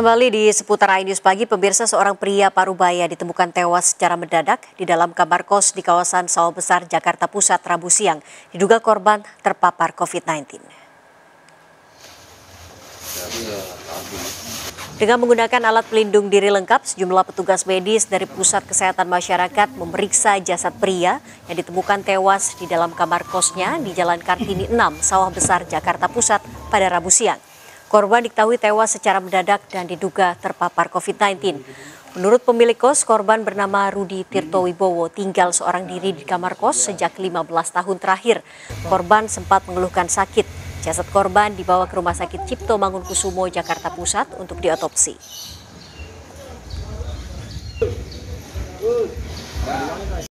Kembali di seputar News pagi, pemirsa seorang pria parubaya ditemukan tewas secara mendadak di dalam kamar kos di kawasan Sawah Besar, Jakarta Pusat, Rabu siang. Diduga korban terpapar COVID-19. Dengan menggunakan alat pelindung diri lengkap, sejumlah petugas medis dari Pusat Kesehatan Masyarakat memeriksa jasad pria yang ditemukan tewas di dalam kamar kosnya di Jalan Kartini 6, Sawah Besar, Jakarta Pusat pada Rabu siang. Korban diketahui tewas secara mendadak dan diduga terpapar COVID-19. Menurut pemilik kos, korban bernama Rudi Tirto Wibowo tinggal seorang diri di kamar kos sejak 15 tahun terakhir. Korban sempat mengeluhkan sakit. Jasad korban dibawa ke Rumah Sakit Cipto Mangunkusumo, Jakarta Pusat untuk diotopsi.